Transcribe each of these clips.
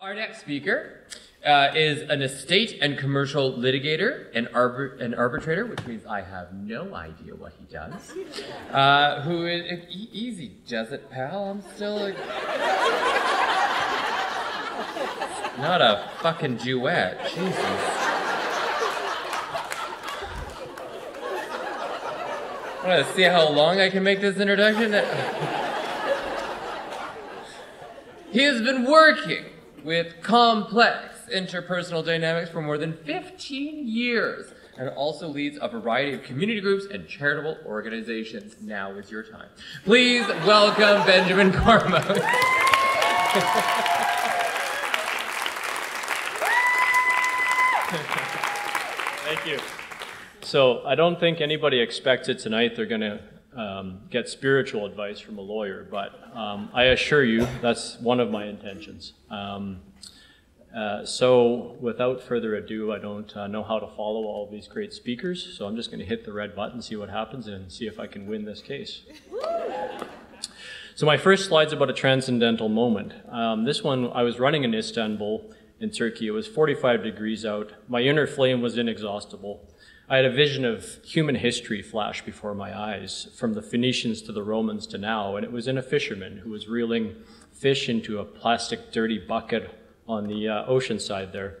Our next speaker uh, is an estate and commercial litigator and an arbitrator, which means I have no idea what he does. Uh, who is e- easy does it, pal? I'm still a, not a fucking duet. Jesus. I want to see how long I can make this introduction. he has been working with complex interpersonal dynamics for more than 15 years and also leads a variety of community groups and charitable organizations. Now is your time. Please welcome Benjamin Kormos. Thank you. So I don't think anybody expected tonight they're going to um, get spiritual advice from a lawyer, but um, I assure you that's one of my intentions. Um, uh, so without further ado, I don't uh, know how to follow all these great speakers, so I'm just going to hit the red button, see what happens, and see if I can win this case. So my first slide's about a transcendental moment. Um, this one, I was running in Istanbul in Turkey. It was 45 degrees out. My inner flame was inexhaustible. I had a vision of human history flash before my eyes, from the Phoenicians to the Romans to now, and it was in a fisherman who was reeling fish into a plastic dirty bucket on the uh, ocean side there.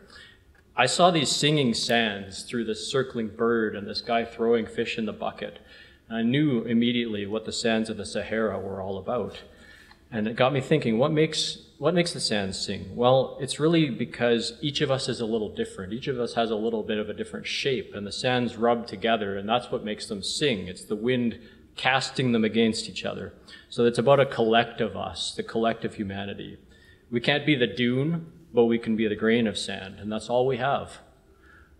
I saw these singing sands through this circling bird and this guy throwing fish in the bucket. And I knew immediately what the sands of the Sahara were all about. And it got me thinking, what makes, what makes the sands sing? Well, it's really because each of us is a little different. Each of us has a little bit of a different shape, and the sands rub together, and that's what makes them sing. It's the wind casting them against each other. So it's about a collective us, the collective humanity. We can't be the dune, but we can be the grain of sand, and that's all we have.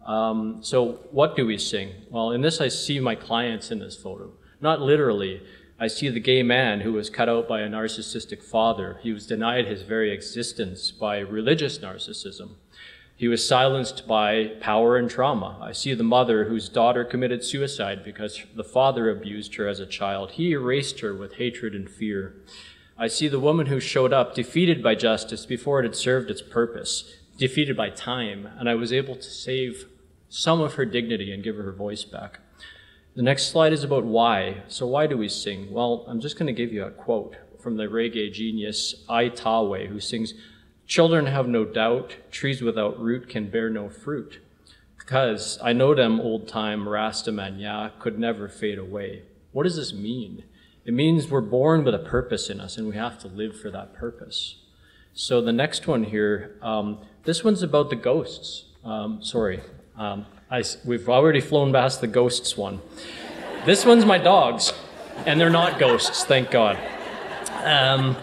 Um, so, what do we sing? Well, in this, I see my clients in this photo. Not literally. I see the gay man who was cut out by a narcissistic father. He was denied his very existence by religious narcissism. He was silenced by power and trauma. I see the mother whose daughter committed suicide because the father abused her as a child. He erased her with hatred and fear. I see the woman who showed up defeated by justice before it had served its purpose, defeated by time, and I was able to save some of her dignity and give her her voice back. The next slide is about why. So, why do we sing? Well, I'm just going to give you a quote from the reggae genius Ai Tawe, who sings Children have no doubt, trees without root can bear no fruit. Because I know them old time rasta Rastamania could never fade away. What does this mean? It means we're born with a purpose in us and we have to live for that purpose. So the next one here, um, this one's about the ghosts. Um, sorry, um, I, we've already flown past the ghosts one. This one's my dogs, and they're not ghosts, thank God. Um,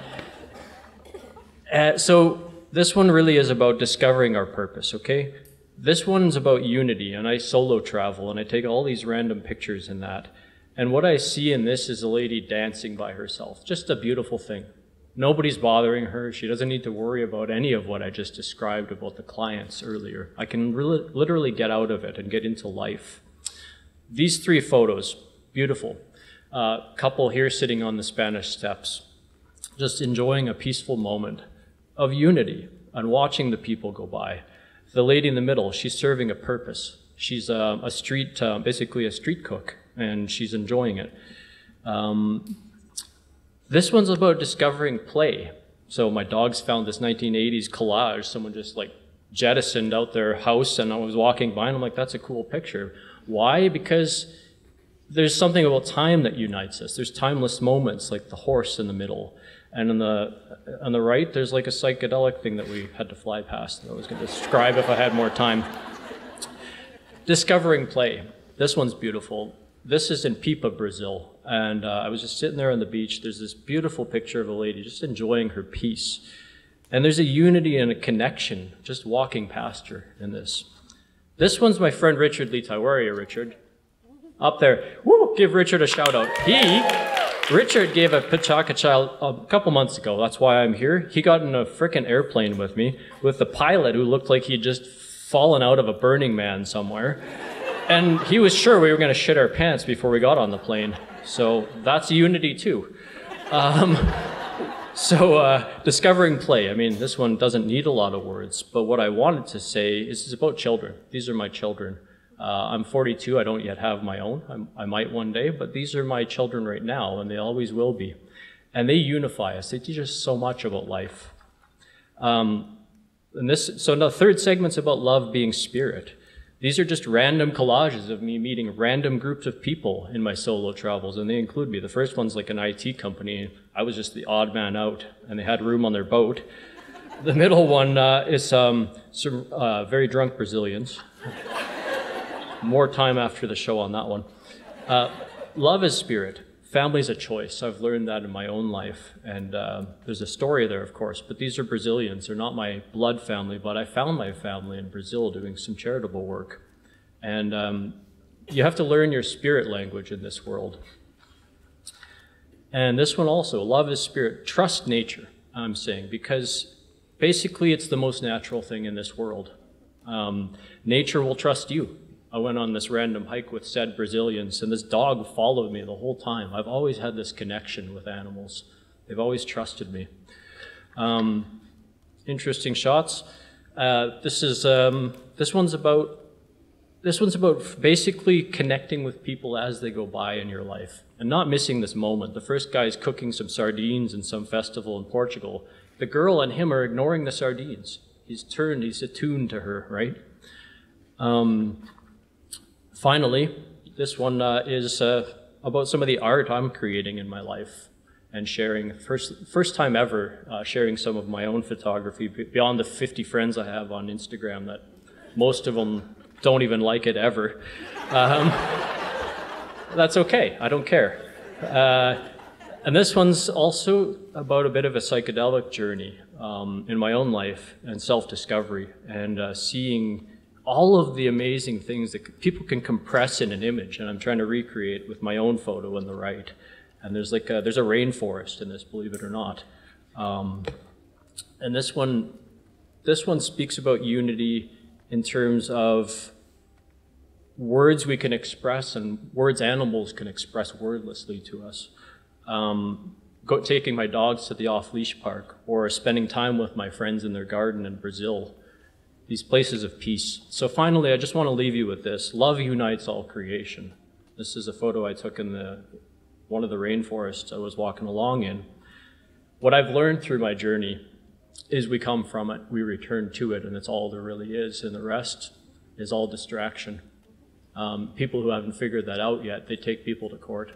uh, so this one really is about discovering our purpose, okay? This one's about unity, and I solo travel, and I take all these random pictures in that. And what I see in this is a lady dancing by herself. Just a beautiful thing. Nobody's bothering her. She doesn't need to worry about any of what I just described about the clients earlier. I can really, literally get out of it and get into life. These three photos, beautiful. Uh, couple here sitting on the Spanish steps, just enjoying a peaceful moment of unity and watching the people go by. The lady in the middle, she's serving a purpose. She's a, a street, uh, basically a street cook and she's enjoying it. Um, this one's about discovering play. So my dogs found this 1980s collage. Someone just like jettisoned out their house, and I was walking by, and I'm like, "That's a cool picture." Why? Because there's something about time that unites us. There's timeless moments, like the horse in the middle, and on the on the right, there's like a psychedelic thing that we had to fly past. That I was going to describe if I had more time. Discovering play. This one's beautiful this is in Pipa, Brazil. And uh, I was just sitting there on the beach. There's this beautiful picture of a lady just enjoying her peace. And there's a unity and a connection just walking past her in this. This one's my friend Richard are you, Richard? Up there. Woo! Give Richard a shout out. He, Richard gave a PechaKucha a couple months ago. That's why I'm here. He got in a frickin' airplane with me with the pilot who looked like he'd just fallen out of a Burning Man somewhere and he was sure we were going to shit our pants before we got on the plane. So that's unity too. Um, so, uh, discovering play. I mean, this one doesn't need a lot of words, but what I wanted to say is it's about children. These are my children. Uh, I'm 42. I don't yet have my own. I'm, i might one day, but these are my children right now, and they always will be. And they unify us. They teach us so much about life. Um, and this, so the third segment's about love being spirit. These are just random collages of me meeting random groups of people in my solo travels, and they include me. The first one's like an IT company. I was just the odd man out, and they had room on their boat. The middle one uh, is um, some uh, very drunk Brazilians. More time after the show on that one. Uh, love is spirit. Family's a choice. I've learned that in my own life. And uh, there's a story there, of course, but these are Brazilians. They're not my blood family, but I found my family in Brazil doing some charitable work. And um, you have to learn your spirit language in this world. And this one also, love is spirit. Trust nature, I'm saying, because basically it's the most natural thing in this world. Um, nature will trust you. I went on this random hike with said Brazilians, and this dog followed me the whole time. I've always had this connection with animals, they've always trusted me. Um, interesting shots. Uh, this is um, this one's about this one's about basically connecting with people as they go by in your life and not missing this moment. The first guy is cooking some sardines in some festival in Portugal. The girl and him are ignoring the sardines. He's turned, he's attuned to her, right? Um, Finally, this one uh, is uh, about some of the art I'm creating in my life and sharing, first, first time ever, uh, sharing some of my own photography beyond the 50 friends I have on Instagram that most of them don't even like it ever. Um, that's okay, I don't care. Uh, and this one's also about a bit of a psychedelic journey um, in my own life and self discovery and uh, seeing all of the amazing things that people can compress in an image, and I'm trying to recreate with my own photo on the right. And there's like a, there's a rainforest in this, believe it or not. Um, and this one, this one speaks about unity in terms of words we can express and words animals can express wordlessly to us. Um, go, taking my dogs to the off-leash park or spending time with my friends in their garden in Brazil these places of peace. So finally, I just want to leave you with this. Love unites all creation. This is a photo I took in the one of the rainforests I was walking along in. What I've learned through my journey is we come from it, we return to it, and it's all there really is, and the rest is all distraction. Um, people who haven't figured that out yet, they take people to court.